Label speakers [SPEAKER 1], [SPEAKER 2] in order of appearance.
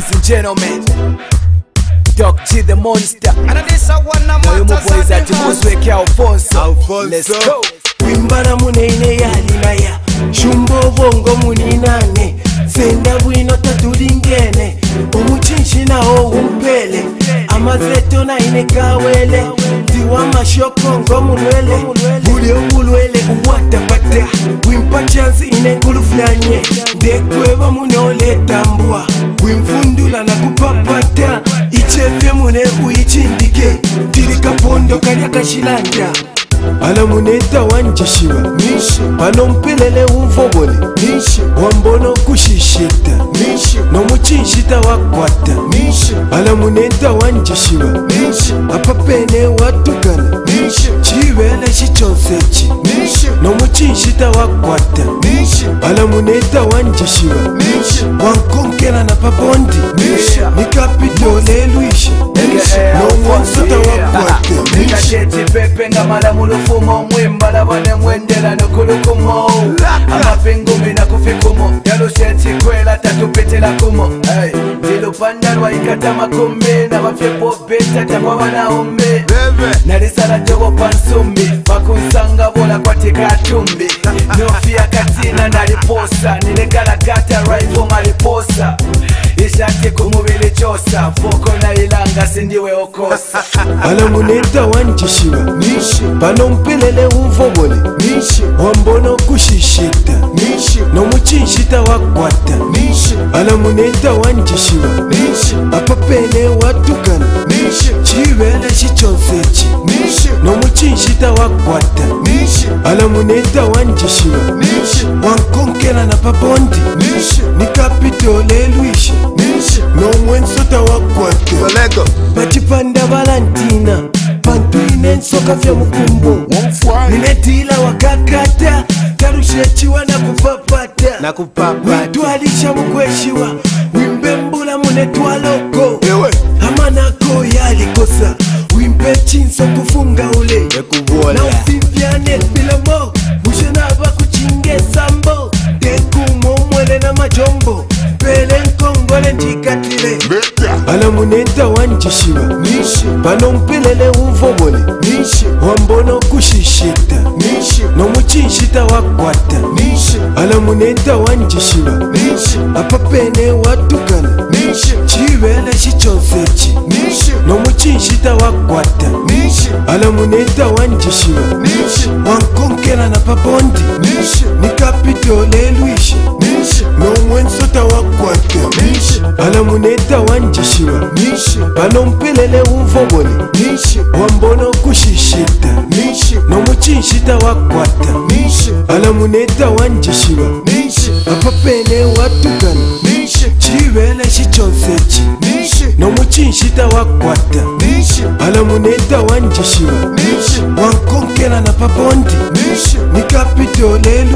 [SPEAKER 1] ladies and gentlemen Doc G the monster Mwalimu boys ati Mosweke Alfonso Alfonso Let's go Wimbana muneine yalinaya Shumbo bongo muninane Senda bwino tatulingene na o umpele Amazeto na ine kawele Tiwa mashoko ngomunwele ule obulwele uwatapata Wimpa chance ine nkulu fulanye Ndekweba munoleta mbwa wimfundula na kupapata ichepye mune uichindike tilikapondo kalyakashilanja balamuneta wanjishiba mishi panompelele umvobole mishi wambona kushishita mishi nomuchinjita wakwata mishi balamuneta wanjishiba mishi apapene watukana mishi chivele chichonsechi mishi nomuchinjita wakwata mishi balamuneta wanjishiba mishi wankonkela na papondi mishi nikapitole luishi mapenga malamulo fumo mwembala bane mwendela nokulukumo amapengume nakufikumo yalosetikwela tatupetela kumo zilupanda lwa ikata makumbi navafyepobeta takwavanaumbi nalisala jobo pansumbi pakusanga bola kwatika tumbi nofia katina naliposa nilegalagata raifo maliposa ishati kumubili chosa Fokon kasi ndiwe okosa balangu neta wanjishiwa nishi pano mpilele umvobole nishi wambona okushishita nishi nomuchinshita wakwata nishi balangu neta wanjishiwa nishi apapele watukana nishi chivele shichonseci nishi nomuchinshita wakwata nishi balangu neta wanjishiwa nishi wankonkela na paponti kafya mukumbo ninetila wakakata tarushechiwa nakupapata nakupapatwalisha mukweshiwa wimbe mbula munetwaloko hamanako yalikosa wimbe chinso kufunga ule na usivyane bilomo mushe nabakuchingesambo tekumomwele na majombo pele nkongole njikatile alamunenta wanjishiwa panompelele kishita nomuchinshita wakwata ala muneta wanjishiva apa pene watukana chivela chichonsechi nomuchinshita wakwata ala muneta wanjishiva wankonkela na pabondi balamuneta wanjishiwa nishi banompelele uvobole nishi wambona kushishita nishi nomuchinshita wakwata nishi balamuneta wanjishiwa nishi apapene watukana nishi chibele chichonsechi nishi nomuchinshita wakwata nishi balamuneta wanjishiwa nishi wankonkela na papondi nishi nikapitolele